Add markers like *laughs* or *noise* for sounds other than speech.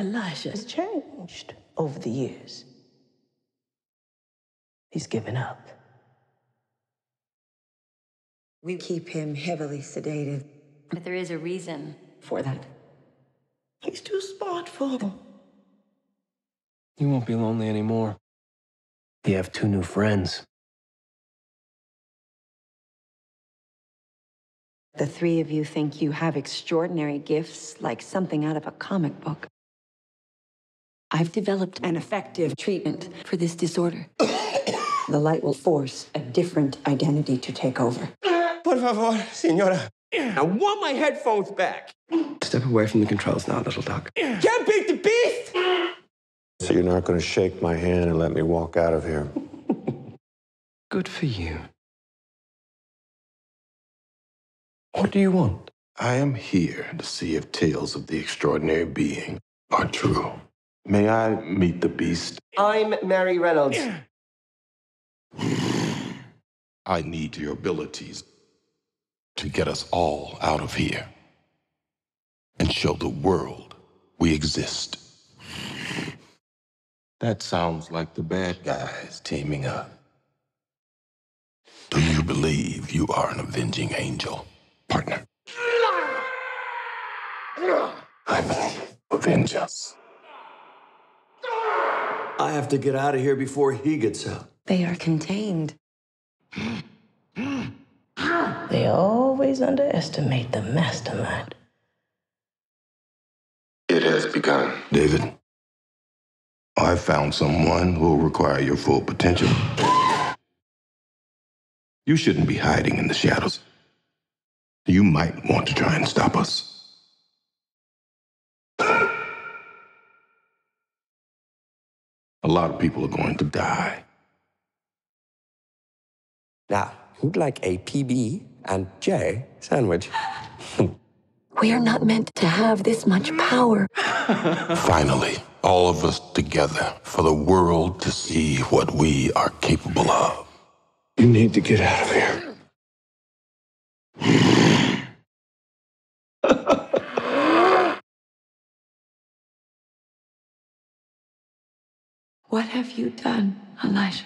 Elijah has changed over the years. He's given up. We keep him heavily sedated. But there is a reason for that. He's too smart for them. You won't be lonely anymore. You have two new friends. The three of you think you have extraordinary gifts, like something out of a comic book. I've developed an effective treatment for this disorder. *coughs* the light will force a different identity to take over. Por favor, señora. I want my headphones back. Step away from the controls now, little duck. Can't beat the beast! So you're not going to shake my hand and let me walk out of here? *laughs* Good for you. What do you want? I am here to see if tales of the extraordinary being are true. May I meet the beast? I'm Mary Reynolds. I need your abilities to get us all out of here and show the world we exist. That sounds like the bad guys teaming up. Do you believe you are an avenging angel, partner? I believe. Avenge us. I have to get out of here before he gets out. They are contained. They always underestimate the mastermind. It has begun. David, I found someone who will require your full potential. You shouldn't be hiding in the shadows. You might want to try and stop us. A lot of people are going to die. Now, who'd like a PB and J sandwich? We are not meant to have this much power. *laughs* Finally, all of us together for the world to see what we are capable of. You need to get out of here. *laughs* What have you done, Elijah?